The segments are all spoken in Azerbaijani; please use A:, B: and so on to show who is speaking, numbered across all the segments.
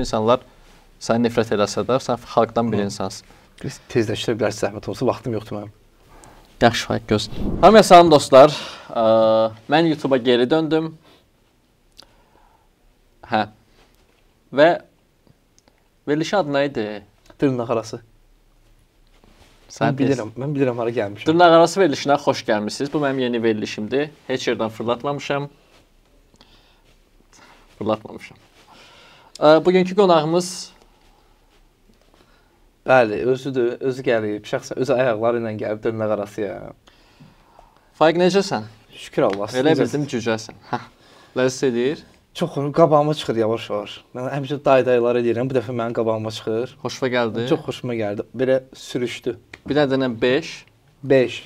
A: bütün insanlar səni nifrət eləsə də, sən xalqdan bir insansın.
B: Biz tezləşdirə bilərsiniz zəhmət olsa, vaxtım yoxdur mənim.
A: Yaxşı, fayq göz. Hamıya salam dostlar. Ə, mən YouTube-a geri döndüm. Hə. Və verilişin adı nə idi?
B: Dırnaq arası.
A: Sən
B: Mən bilirəm, mən bilirəm hara gəlmişəm.
A: Dırnaq arası verilişinə xoş gəlmisiniz. Bu mənim yeni verilişimdir. Heç yerdən fırlatmamışam. Fırlatmamışam. Bugünkü qonağımız
B: Bəli, özüdür, özü gəlib, şəxsən öz ayaqları ilə gəlib dırnaq arasıya.
A: Faiq necəsən?
B: Şükür Allah.
A: Elə bildim cücəsən. Hə. Ləzzət edir.
B: Çox onu qabağıma çıxır yavaş-yavaş. Mən həmişə day-daylar edirəm. Bu dəfə mənim qabağıma çıxır.
A: Xoşuma gəldi.
B: Çox xoşuma gəldi. Belə sürüşdü.
A: Bir dənə 5.
B: 5.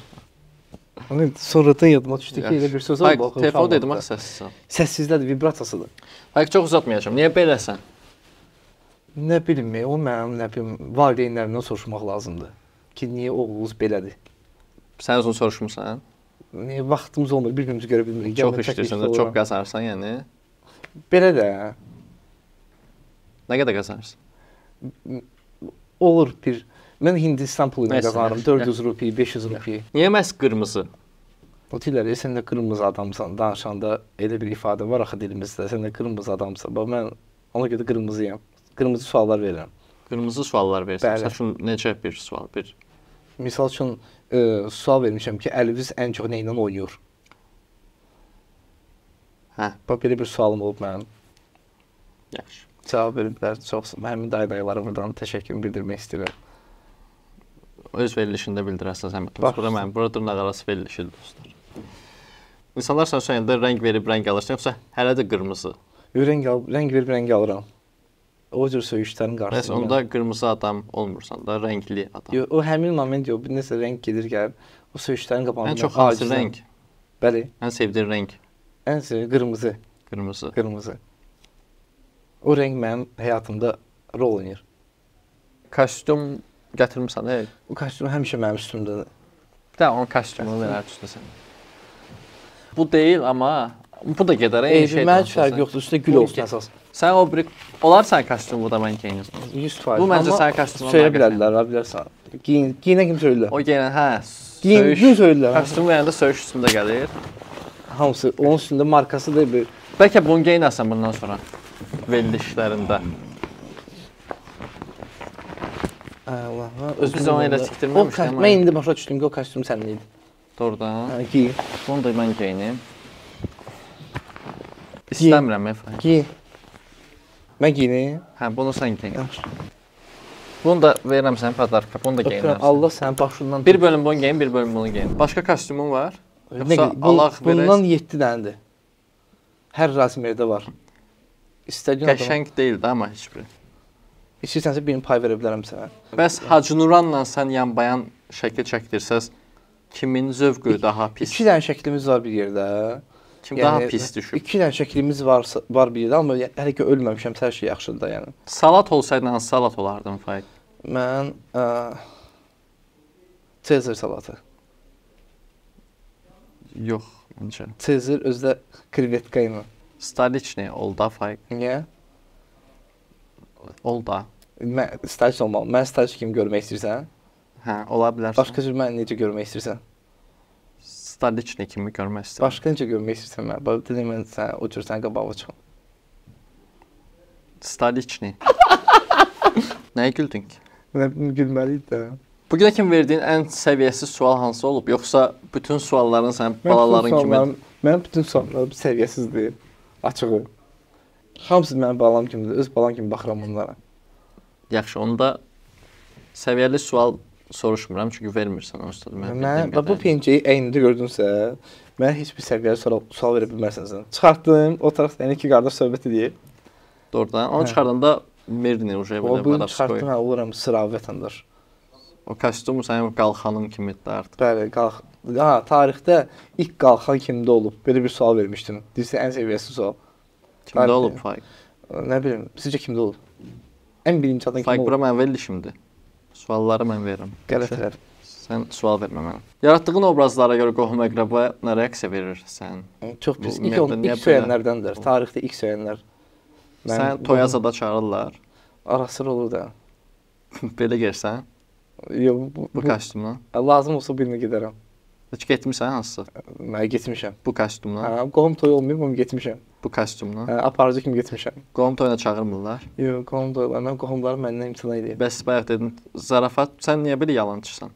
B: Onu sonradan yadıma düşdü ki, elə bir söz
A: Faiq,
B: oldu.
A: telefon dedim axı səssiz.
B: Səssizlədir, vibrasiyasıdır.
A: Faiq çox uzatmayacağam. Niyə beləsən?
B: Nə bilim, o mənim nə bilim valideynlərimdən soruşmaq lazımdır ki, niyə oğlunuz belədir?
A: Sən özün soruşmusan?
B: Niyə vaxtımız olmur, bir-birimizi görə bilmirik.
A: Çox işləyirsən də, çox qazanırsan, yəni.
B: Belə də
A: Nə qədər qazanırsan?
B: olur bir Mən Hindistan pulu ilə
A: nəysə.
B: 400 rupi, 500 rupi.
A: Niyə məhz qırmızı?
B: O deyirlər, "E, sən də qırmızı adamsan. Danışanda elə bir ifadə var axı dilimizdə. Sən də qırmızı adamsan. Bax mən ona görə qırmızıyam. Qırmızı suallar verirəm.
A: Qırmızı suallar.
B: Bəli.
A: Məsəl üçün necə bir sual? Bir
B: Misal üçün e, sual vermişəm ki, Əlviz ən çox nə ilə oynayır?
A: Hə,
B: Bax belə bir sualım olub mənim.
A: yaxşı.
B: Cavab veriblər. Çox həmin day-dayılara buradan təşəkkür bildirmək istəyirəm.
A: Öz verilişində
B: Bax.
A: olmasa. Bura mənim, bura dırnaq arası verilişidir dostlar. İnsanlar sən söyləyəndə rəng verib rəng alırsan, yoxsa hələ də qırmızı.
B: Rəng al, rəng verib rəng alıram. O cür söyüşlərin
A: Bəs
B: qarşısında.
A: onda qırmızı adam olmursan da, rəngli adam.
B: Yo, o həmin moment yox, bir neçə rəng gedir gəlir. O söyüşlərin qabağında.
A: Ən çox hansı rəng?
B: Bəli,
A: Ən sevdiyin rəng
B: ən sevdiyim qırmızı,
A: qırmızı.
B: qırmızı. O rəng mənim həyatımda rol oynayır.
A: Kostyum gətirmisən, hey.
B: Bu kostyum həmişə mənim üstümdədir.
A: Bir də onun kostyumunu verər üstə sən. Bu deyil, amma bu da gedər. eyni
B: Ey,
A: şeydir
B: mənim fərqi yoxdur, üstə gül
A: Bu
B: olsun əsas.
A: Sən o bir olar sən kostyumu da mən geyinirəm.
B: 100%.
A: Bu məncə sənin kostyumundan
B: Söylə bilərlər, bilərsən. Giyin, giyinə kim söylə?
A: O geyinən, hə.
B: Giyin,
A: söyüş-
B: gün söylə.
A: Kostyum verəndə söyüş üstündə gəlir.
B: Hamısı onun üstündə markası da bir
A: Bəlkə bunu geyinərsən bundan sonra verilişlərində.
B: Allah.
A: Biz onu elə tikdirməmişdik amma.
B: mən indi başa düşdüm ki, o kostyum sənin idi.
A: Doğrudan.
B: Hə, giy.
A: Bunu da mən geyinim. İstəmirəm efendim.
B: Giy. Mən giyinim.
A: Hə, bunu sən geyin.
B: Yaxşı.
A: Bunu da verirəm sənə padarka. Bunu da geyinərsən.
B: Allah sənin başından
A: Bir bölüm bunu geyin, bir bölüm bunu geyin. Başqa kostyumun var? Yoxsa
B: bu-
A: Allah verər.
B: Bundan 7 dənədir. Hər razmerdə var. İstədiyin.
A: Qəşəng deyildi amma heç biri.
B: İstəyirsənsə birini pay verə bilərəm sənə.
A: Bəs Hacı Nuranla sən yan-bayan şəkil çəkdirsəz, kimin zövqü daha pis?
B: 2 dənə şəklimiz var bir yerdə.
A: Kim daha pis düşüb?
B: 2 dənə şəklimiz var var bir yerdə, amma yəni hələ ki ölməmişəm, hər şey yaxşıdır da yəni.
A: Salat olsaydı hansı salat olardın Faiq?
B: Mən ə, Sezar salatı.
A: Yox, məncə.
B: Sezar özdə krevetka ilə.
A: Staliçni ol da Faiq.
B: Niyə?
A: Ol da.
B: Mən stajyer olmalı. Mən stajyer kimi görmək istəyirsən?
A: Hə, ola bilərsən.
B: Başqa cür mən necə görmək istəyirsən?
A: Staliçni kimi görmək istəyirəm.
B: Başqa necə görmək istəyirsən mən? Bax dedim mən sən o cür sən qabağa çıxım.
A: Staliçni. Nəyə güldün ki?
B: Bilim gülməli idi də.
A: Bu günə kimi verdiyin ən səviyyəsiz sual hansı olub? Yoxsa bütün sualların sən balaların kimi
B: Mənim bütün suallarım səviyyəsizdir. Açığı. Hamısı mənim balam kimidir. Öz balam kimi baxıram onlara.
A: Yaxşı, onda səviyyəli sual soruşmuram çünki vermirsən onsuz da. Mən,
B: Mən bax bu pencəyi əynində gördünsə, mən heç bir səviyyəli sual, sual verə bilmərsən sən. Çıxartdım, o tərəfdə yəni iki qardaş söhbət edir.
A: Doğrudan. Onu
B: Hə.
A: çıxardanda Mirni uje
B: O
A: belə
B: bunu
A: var
B: çıxartdım, hə, oluram sıravi vətəndaş.
A: O kostyum sənin qalxanın kimidir artıq.
B: Bəli, qalx. Ha, tarixdə ilk qalxan kimdə olub? Belə bir sual vermişdim. Deyirsə ən səviyyəsiz sual.
A: Kimdə
B: Bəli.
A: olub Faiq?
B: Nə bilim, sizcə kimdə olub? Ən birinci adam kim
A: Faiq bura
B: olub?
A: mən verilişimdir. Sualları mən verirəm.
B: Qələt elədim.
A: Sən sual vermə mənə. Yaratdığın obrazlara görə qohum əqrəba nə reaksiya verirsən?
B: Çox pis.
A: Bu
B: İlk on ilk söyənlərdəndir. Tarixdə ilk söyənlər.
A: Sən toya zada çağırırlar.
B: Arasır olur da.
A: Belə gəlsən
B: Yox, bu,
A: bu kostyumla.
B: lazım olsa birini gedərəm.
A: Heç getmisən hansısa?
B: Mən getmişəm.
A: Bu kostyumla.
B: Hə, qohum toyu olmayıb, amma getmişəm.
A: Bu kostyumla.
B: Hə, aparıcı kimi getmişəm.
A: Qohum toyuna çağırmırlar.
B: Yox, qohum toyular. Mən qohumlarım məndən imtina edir.
A: Bəs bayaq dedin zarafat. Sən niyə belə yalançısan?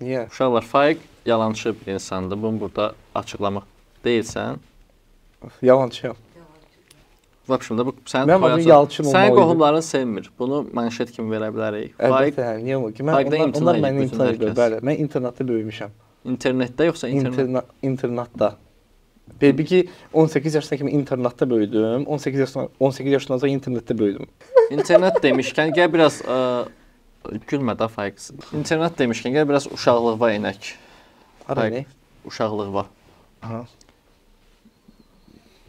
B: Niyə?
A: Uşaqlar Faiq yalançı bir insandır. Bunu burada açıqlamaq deyilsən.
B: Yalançıyam.
A: Vəbşimdə bu sən
B: Mən bunu yalçın
A: Sənin qohumların sevmir. Bunu manşet kimi verə bilərik.
B: Əlbəttə, hə, niyə olmur ki? Mən onlar, onlar
A: bütün
B: imtina edir. Bəli, mən internatda böyümüşəm.
A: internetdə yoxsa internet?
B: İnterna internatda. Belki ki 18 yaşına kimi internatda böyüdüm. 18 yaşından 18 yaşından sonra internetdə böyüdüm.
A: İnternet demişkən gəl biraz ə, gülmə də Faiq. İnternet demişkən gəl biraz uşaqlığa enək.
B: Ara nə?
A: Uşaqlığa.
B: Aha.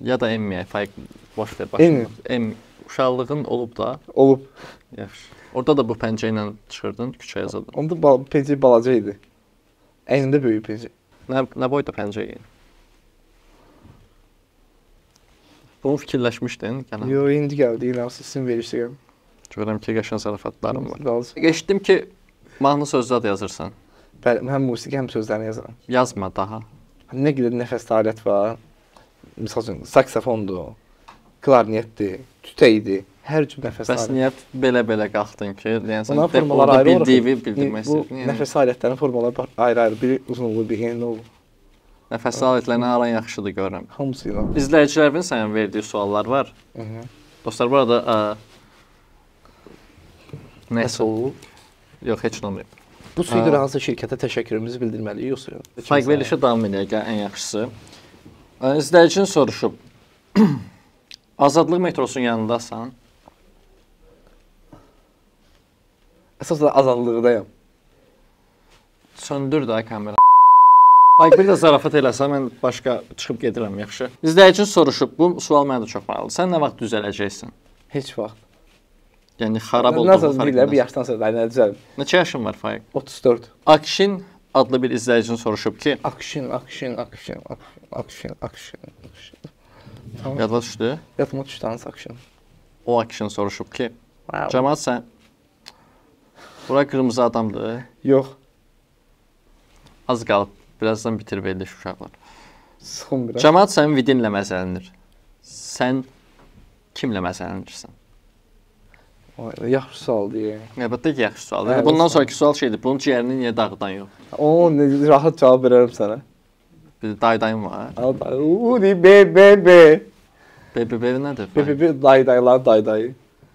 A: Ya da emməyək Faiq boş ver başına. Em uşaqlığın olub da.
B: Olub.
A: Yaxşı. Orada da bu pəncə ilə çıxırdın küçəyə zadı.
B: Onda bal penci balaca idi. Əynində böyük penci.
A: Nə nə boyda pəncə idi? Bunu fikirləşmişdin? Gələn.
B: Yo, indi gəldi. İnanın sizin verişdəyəm.
A: Görürəm ki, qəşəng zarafatlarım var.
B: Balaca.
A: Geçdim ki, mahnı sözlər də yazırsan.
B: Bəli, həm musiqi, həm sözlərini yazıram.
A: Yazma daha.
B: Nə qədər nəfəs alət var. Məsəl üçün saksofondur, klarnetdir, tütəydir. Hər cür nəfəs
A: Bəs
B: aləti.
A: niyə belə-belə qalxdın ki? Yəni sən
B: Bunların
A: də
B: formaları
A: orada
B: ayrı axı.
A: bildirmək. Yəni,
B: nəfəs alətlərinin formaları ayrı-ayrı. Biri uzun olur, biri enli olur.
A: Nəfəs alətlərinə aran yaxşıdır görürəm.
B: Hamısı ilə.
A: İzləyicilərin sənə verdiyi suallar var.
B: Hı -hı.
A: Dostlar, bu arada ə,
B: Nəsə olur.
A: yox heç nə olmayıb.
B: Bu suya görə hansı şirkətə təşəkkürümüzü bildirməliyik yoxsa yox?
A: Faiq verilişə davam edək ən yaxşısı. İzləyicin soruşub. Azadlıq metrosunun yanındasan.
B: Əsasında azadlıqdayam.
A: Söndür də kamera. Faiq bir də zarafat eləsə mən başqa çıxıb gedirəm, yaxşı. İzləyicin soruşub. Bu sual mənə də çox maraqlıdır. Sən nə vaxt düzələcəksən?
B: Heç vaxt.
A: Yəni xarab olduğunu fərq
B: deyirlər, bir
A: edirsən.
B: yaşdan sonra nə düzəl.
A: Neçə yaşın var Faiq?
B: 34.
A: Akşin adlı bir izləyicin soruşub ki,
B: Akşin, akşin, akşin, akşin, akşin, akşin. Tamam.
A: yadına düşdü.
B: Yatıma düşdü hansı akşin?
A: O Akşin soruşub ki,
B: Wow.
A: Cəmaət sən Bura qırmızı adamdır.
B: Yox,
A: Az qalıb. Birazdan bitir veriliş uşaqlar.
B: sıxın biraz.
A: Cəmaət sənin vidinlə məzələnir. Sən kimlə məzələnirsən?
B: Vay, Yaxşı sualdır. ya.
A: Əlbəttə ki, yaxşı sualdır.
B: Hə,
A: Bundan
B: o
A: sonraki sual şeydir. Bunun ciyərini niyə dağıdan yox?
B: O rahat cavab verərəm sənə.
A: Bir daydayım var.
B: Al da. Uri be be be.
A: BBB nədir?
B: Be be be day daylar day day.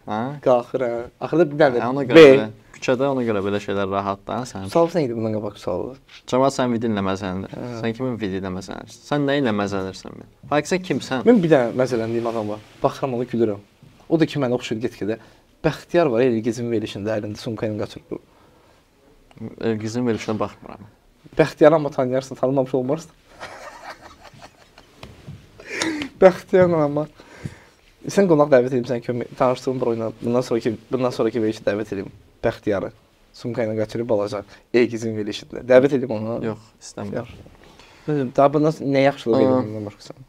A: Hə?
B: Qalxır hə. Axırda bir dənə
A: ona görə
B: be.
A: Küçədə ona görə belə şeylər rahatdan sən.
B: Sual sən idi bundan qabaq sualı.
A: Cəmaət sənin vidinlə məzələnir. Sən kimin vidi ilə məzələnirsən? Sən nə ilə məzələnirsən? Faiq sən kimsən?
B: Mən bir dənə məsələndiyim adam var. Baxıram ona gülürəm. O da ki mənə oxşur get-gedə. Bəxtiyar var Elgizin verilişində əlində sumka ilə qaçırıb.
A: Elgizin verilişinə baxmıram.
B: Bəxtiyar amma tanıyarsan, tanımamış olmarsan. Bəxtiyar amma. Sən qonaq dəvət edim sən kömək tanışdığım bir oyuna. Bundan sonraki bundan sonraki verilişə dəvət edim. Bəxtiyarı. Sumka ilə qaçırıb balaca Elgizin verilişində. Dəvət edim onu.
A: Yox, istəmirəm.
B: Yox. Daha bundan nə yaxşılıq
A: Aa.
B: edim bundan başqa sən?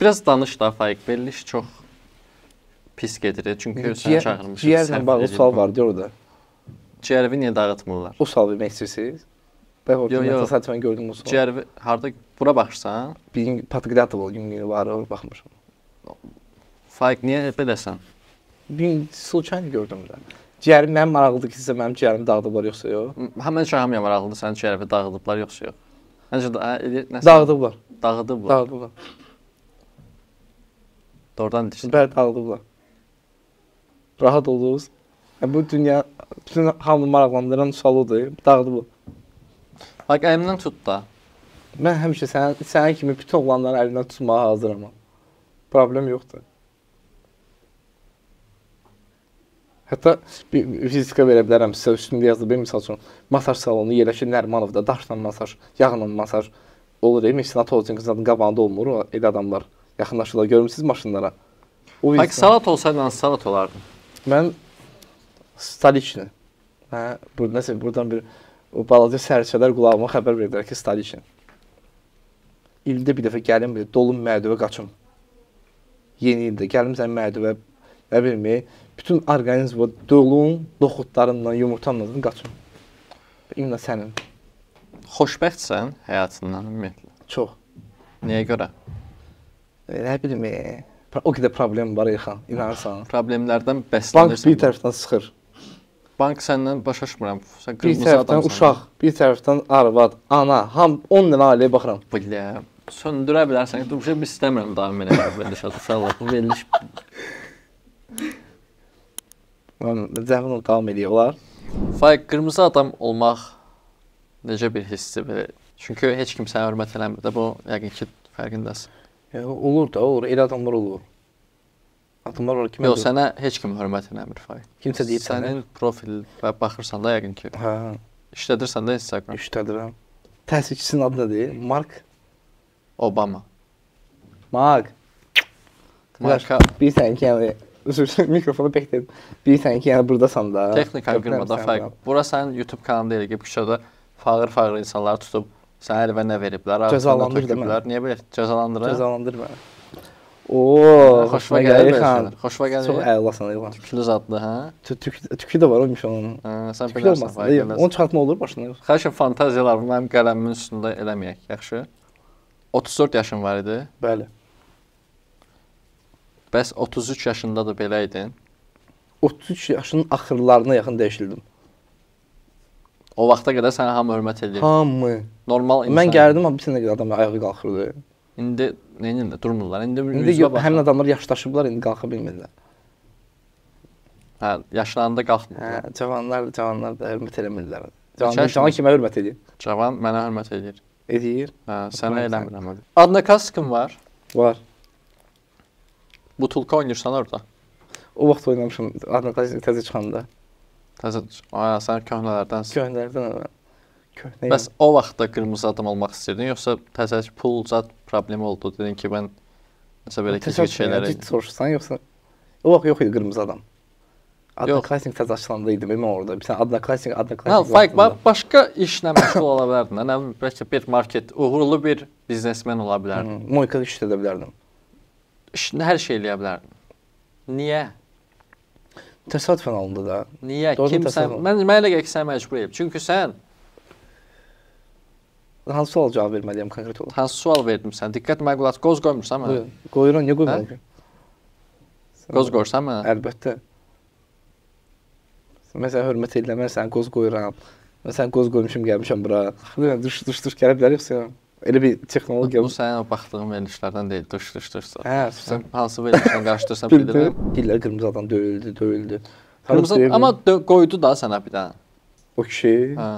A: Biraz danış da Faiq. Veriliş çox pis gedir. Çünki sən
B: Ciyər,
A: çağırmışsın.
B: ciyərlə bağlı
A: edib.
B: sual var deyə orada.
A: Ciyəri niyə dağıtmırlar?
B: O sual vermək istəyirsiniz?
A: Yo,
B: orada təsadüfən gördüm o sualı.
A: Ciyəri harda bura baxırsan?
B: Bir gün Patqriatov günlüyü var, baxmışam.
A: Faiq, niyə beləsən?
B: Bir sulçan gördüm də. Ciyərim mənim maraqlıdır ki, sizə mənim ciyərimi dağıdıblar yoxsa yox?
A: Hə, mən şahım ya maraqlıdır, sənin ciyərini dağıdıblar yoxsa yox? Məncə də nəsə
B: dağıdıblar.
A: Dağıdıblar.
B: Dağıdıblar.
A: Doğrudan deyirsən.
B: Bəli, dağıdıblar. Rahat olunuz. Bu dünya bütün hamını maraqlandıran sual odur. Dağıdıblar.
A: Bax, əlimdən tut da.
B: Mən həmişə sənin sənin kimi bütün oğlanların əlindən tutmağa hazıram. Problem yoxdur. Hətta bir fizika verə bilərəm sizə üstündə yazılıb misal üçün masaj salonu yerləşir Nərimanovda daşla masaj, yağla masaj olur. Emin sanatoriyanın qızların qabağında olmur o elə adamlar yaxınlaşırlar. Görmüsüz maşınlara. O yüzden-
A: salat olsaydı hansı salat olardı?
B: Mən Staliçni. Hə, bu nəsə burdan bir o balaca sərçələr qulağıma xəbər verdilər ki, Staliçni. İldə bir dəfə gəlim bir dolum mədəvə qaçım. yeni ildə gəlmisən mərdivə, nə bilmi, bütün orqanizmə dolun, noxudlarından, yumurtanla qaçın. İmla sənin
A: Xoşbəxtsən həyatından ümumiyyətlə.
B: çox.
A: Niyə görə?
B: E, Nə bilmi, pro- o qədər problem var İlxan, inanırsan.
A: Problemlərdən
B: Bank
A: bəslənirsən.
B: bir tərəfdən sıxır,
A: Bank səndən başa düşmürəm. Sən
B: bir
A: qırmızı
B: tərəfdən
A: adamsan.
B: uşaq, bir tərəfdən arvad, ana, ham 10 dənə ailəyə baxıram.
A: Bilə. Söndürə bilərsən. Bu şey istəmirəm davam eləmək veriliş uşaqlar. Bu veriliş
B: Mən cəvən davam edir olar.
A: Faiq qırmızı adam olmaq necə bir hissdir belə? Çünki heç kim sənə hörmət eləmir də bu yəqin ki fərqindəsən.
B: Ya, olur da, olur. Elə adamlar olur. Adamlar var ki, mən
A: Yox, sənə heç kim hörmət eləmir Faiq.
B: kimsə deyib sənə.
A: Sənin profil və baxırsan da yəqin ki
B: Hə,
A: işlədirsən də Instagram.
B: işlədirəm. Təsisçisinin adı nədir? Mark.
A: Obama.
B: Mark.
A: Marka
B: Bilirsən ki, yəni üzr mikrofonu beklədim. Bilirsən ki, yəni burdasan da.
A: texnika qırmada
B: buradan.
A: Bura sənin YouTube kanalın deyil ki, küçədə fağır-fağır insanları tutub sənə əlvə nə veriblər,
B: Cəzalandır da
A: töküblər. Niyə belə cəzalandırır?
B: Cəzalandır məni. Oo,
A: Xoşuma gəlir
B: xan.
A: Xoşuma
B: Çox
A: gəlir.
B: əlasan İlhan.
A: Tüklü zadlı, hə?
B: Tü- Tük tükü də var olmuş onun.
A: Hə, sən eləsən.
B: Onu çıxartma olur başına.
A: Xahiş fantaziyalarımı mənim qələmimin üstündə eləməyək, yaxşı? 34 yaşın var idi.
B: Bəli.
A: Bəs 33 yaşında da belə idin.
B: 33 yaşının axırlarına yaxın dəyişildim.
A: O vaxta qədər sənə hamı hörmət edir.
B: Hamı.
A: Normal insan.
B: Mən gəldim amma bir sənə qədər adam ayağa qalxırdı.
A: İndi neynirlər? Durmurlar. İndi,
B: İndi
A: üzvə
B: yo-
A: baxın.
B: həmin adamlar yaşdaşıblar, indi qalxa bilmirlər.
A: Hə, yaşlananda qalxmır.
B: Hə, cavanlar, cavanlar da hörmət eləmirlər. Cavan, cavan kimə hörmət edir?
A: Cavan mənə hörmət edir.
B: Edir.
A: Hə, sənə eləmirəm. öyle. Adına kaskın var.
B: Var.
A: Butulka oynayırsan orada.
B: O vaxt oynamışam. Klasik təzə çıxanda.
A: Təzə, aya sən köhnələrdənsən.
B: Köhnələrdən. Köhnə.
A: Bəs o vaxtda qırmızı adam olmaq istəyirdin, yoxsa təzə pul zat problemi oldu? Dedin ki, mən nəsə belə kiçik şeylərə
B: Ciddi soruşsan yoxsa o vaxt yox idi qırmızı adam. Klasik təzə açılanda idi mən orada. Bir sən adına klasik, adına
A: Hə, fərq var. Başqa işlə məşğul ola bilərdin. Nə bilim, bəlkə bir market, uğurlu bir biznesmen ola bilərdin.
B: Hı, Moyka işlədə bilərdim.
A: İşini hər şey eləyə bilərdin. Niyə?
B: Təsadüfən alındı da.
A: Niyə?
B: Doğru
A: Kim sən?
B: təsəvvür.
A: Mən mənə elə gəlir ki, sən məcbur edib. Çünki sən
B: Hansı sual cavab verməliyəm konkret olaraq?
A: hansı sual verdim sən? Diqqət mənə qulaq qoz qoymursan mənə?
B: Qoyuram, niyə qoymuram?
A: Qoz qoyursan mənə?
B: Əlbəttə. Məsələn, hörmət edirəm, mən sənə qoz qoyuram. Mən sənə qoz qoymuşam, gəlmişəm bura. Duş duş duş gələ bilər yoxsa? Elə bir texnologiya.
A: Bu sənin baxdığın verilişlərdən deyil, dış dış dış.
B: Hə,
A: Sən hansı verilişlə qarışdırsan
B: bildim.
A: bilirəm.
B: Dillər qırmızı adam döyüldü, döyüldü.
A: Qırmızı amma qoydu da sənə bir dənə.
B: o kişi.
A: Hə.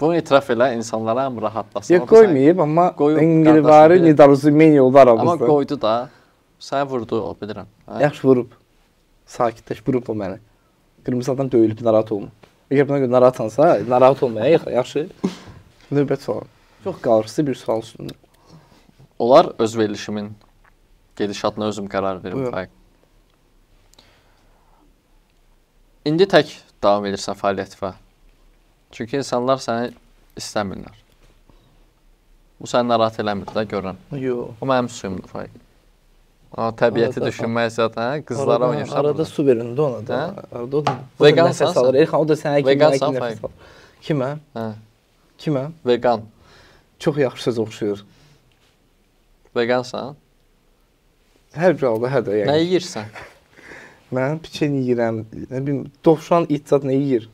A: Bunu etiraf elə insanlara həm rahatlasın. Sən-
B: qoymayıb, amma İngilvari nedorozumeniya oldu
A: Amma
B: aramızda.
A: qoydu da. Sən vurdu, o bilirəm. Hə?
B: Yaxşı vurub. Sakitləş, vurub o məni. Qırmızı adam döyülüb, narahat olma. Əgər buna görə narahatsansa, narahat olmaya yox, yaxşı. Növbət sual. Çox qarşısı bir sual üstündə.
A: Onlar öz verilişimin gedişatına özüm qərar verim.
B: Buyur.
A: Faiq. İndi tək davam edirsən fəaliyyətinə. Çünki insanlar səni istəmirlər. Bu səni narahat eləmir də görürəm.
B: Yox.
A: O mənim suyumdur Faiq. O təbiəti
B: Arada-
A: düşünmək zaten, hə? Qızlara
B: Arada-
A: oynayırsan.
B: Arada
A: burada.
B: su verin də ona da.
A: Hə?
B: Arada o da.
A: Vegansan
B: nəfəs alır. Elxan o da sənə kimi nəfəs alır. Kimə?
A: Hə.
B: Kimə?
A: Vegan.
B: Çox yaxşı söz oxşuyur.
A: Vegansan?
B: Hər bir halda hər də
A: Nə
B: yəni.
A: yeyirsən?
B: Mən piçen yeyirəm, nə bilim, dovşan zad nə yeyir?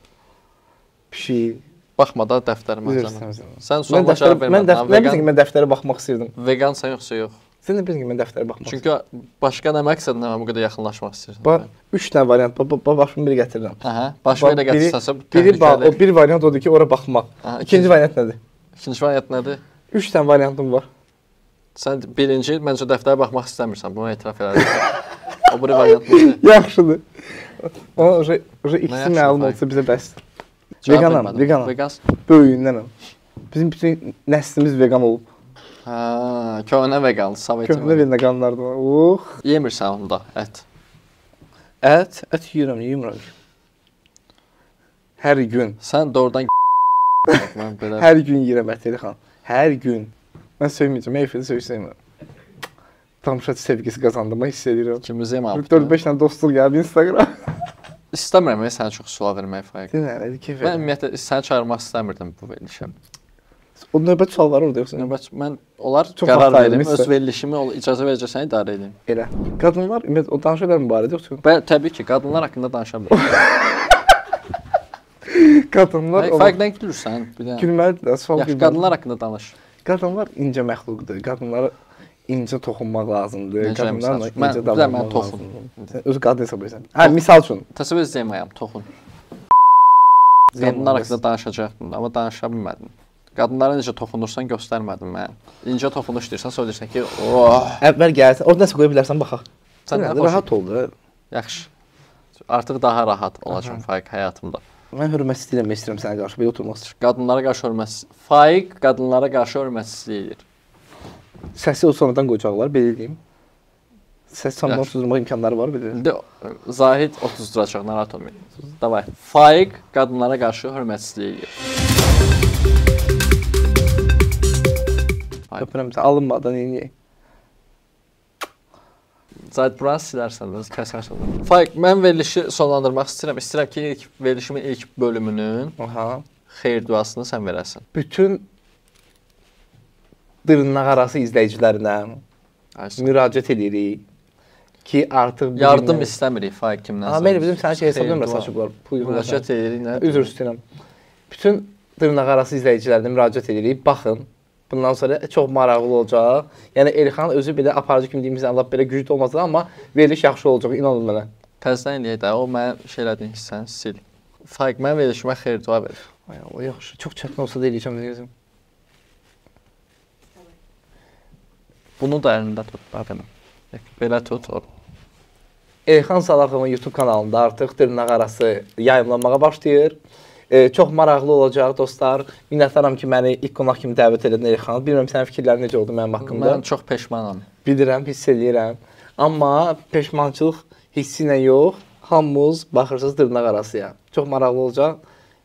B: Pişik.
A: Baxma da dəftərimə canım.
B: sən.
A: Suala cavab
B: mən
A: vermədin.
B: mən ki,
A: Vegan,
B: mən dəftərə baxmaq istirdim.
A: vegansan yoxsa yox?
B: Sən də bilirsən ki, mən dəftərə baxmaq
A: Çünki başqa nə məqsədlə mən bu qədər yaxınlaşmaq istəyirsən?
B: Bax, 3 dənə variant, bax, başımı biri gətirirəm.
A: Hə, başqa
B: Bax,
A: ilə
B: biri- o bir variant odur ki, ora baxmaq. İkinci variant nədir?
A: İkinci variant nədir?
B: 3 dənə variantım var.
A: Sən birinci məncə dəftərə baxmaq istəmirsən. Bunu etiraf elədim. o biri variant nədir?
B: Yaxşıdır. O oje oje ikisi məlum olsa bizə bəsdir. Veganam, veganam.
A: Vegansın.
B: Böyüyündənəm. Bizim bütün nəslimiz vegan olub.
A: Hə, köhnə vegan, Sovet.
B: Köhnə veganlardan. Oh.
A: Yemirsən onda ət.
B: Ət, ət yeyirəm, yeyirəm. Hər gün,
A: Sən doğrudan mən belə
B: hər gün yeyirəm ət Elxan. Hər gün. Mən söyməyəcəm, mən efirdə söysəyməm. tamaşaçı sevgisi qazandığımı hiss edirəm.
A: İkimiz yem
B: 4-5 dənə dostluq gəldi Instagram.
A: İstəmirəm ya sənə çox sual verməyi fayq.
B: Dinlədi keyf.
A: Mən ümumiyyətlə səni çağırmaq istəmirdim bu verilişə.
B: O növbət sual var orada yoxsa?
A: Növbət mən onlar
B: Çox
A: qərar verim, öz verilişimi icazə verəcəksən idarə edeyim.
B: Elə. Qadınlar ümumiyyətlə o danışırlar mübarədə yoxsa?
A: Və təbii ki, qadınlar haqqında danışa bilərəm.
B: Qadınlar o
A: Fərqdən gülürsən, bir də.
B: gülməlidir. Sual
A: Yaxşı, qadınlar haqqında danış.
B: Qadınlar incə məxluqdur. Qadınlara incə toxunmaq lazımdır.
A: Necə
B: Qadınlarla?
A: Mən-
B: incə davranmaq lazımdır. Sən öz qadın hesab edirsən. Hə, misal üçün.
A: Təsəvvür edəcəyəm, toxun. Qadınlar haqqında danışacaqdım, amma danışa bilmədim. Qadınlara necə toxunursan göstərmədim mən. İncə toxunuş deyirsən, sonra deyirsən ki, "Oh,
B: Əvvəl gəlsən, orada nəsə qoya bilərsən baxaq.
A: sən
B: rahat ol da.
A: Yaxşı. Artıq daha rahat olacam faiq həyatımda.
B: Mən hörmət istəyirəm, istəyirəm sənə qarşı belə oturmaq.
A: Qadınlara qarşı hörmət faiq qadınlara qarşı hörmətsizlik edir.
B: Səsi o sonradan qoyacaqlar, belə deyim. Səs sonradan
A: Yaxşı.
B: suzdurmaq imkanları var belə.
A: İndi ə, Zahid 30 duracaq, narahat olmayın. Davay. Faiq qadınlara qarşı hörmətsizlik edir.
B: Öpürəm sən, alınmadan eləyək.
A: Zahid buranı silərsən, kəsərsən. Faiq, mən verilişi sonlandırmaq istəyirəm. İstəyirəm ki, ilk verilişimin ilk bölümünün
B: Aha.
A: xeyir duasını sən verəsən.
B: Bütün dırnaq arası izləyicilərinə
A: Ay,
B: müraciət edirik ki, artıq bu
A: Yardım istəmirik faiq kimdən.
B: Ha, mənim bizim sənə şey hesab. Pul yığılacaq.
A: Müraciət edirik nə?
B: Üzr istəyirəm. Bütün dırnaq arası izləyicilərinə müraciət edirik. Baxın, bundan sonra çox maraqlı olacaq. Yəni Elxan özü belə aparıcı kimi deyim, Allah belə güclü olmasa amma veriliş yaxşı olacaq, inanın mənə.
A: Təzədən eləyək də, o mən şey elədiyin hissəni sil. Faiq, mən verilişimə xeyir dua ver.
B: Ay Allah, yaxşı. Çox çətin olsa da eləyəcəm deyirəm.
A: Bunu da əlində tut, bax benim. Belə tut. o.
B: Elxan Salaxovun YouTube kanalında artıq dırnaq arası yayımlanmağa başlayır. E, çox maraqlı olacaq dostlar. Minnətdaram ki, məni ilk qonaq kimi dəvət etdin Elxan. Bilmirəm sənin fikirlərin necə oldu mənim haqqımda.
A: Mən çox peşmanam.
B: Bilirəm, hiss eləyirəm. Amma peşmançılıq hissi ilə yox, hamımız baxırsınız dırnaq arasıya. Çox maraqlı olacaq.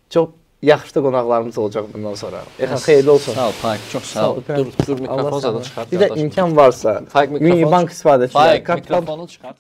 B: Çox yaxşı da qonaqlarımız olacaq bundan sonra. Elxan xeyirli olsun.
A: Sağ ol, Faiq, çox sağ ol. Dur, dur mikrofonu
B: səni-
A: çıxart.
B: Bir də imkan varsa,
A: Faiq mikrofonu.
B: Unibank istifadəçilər,
A: Faiq mikrofonu çıxart.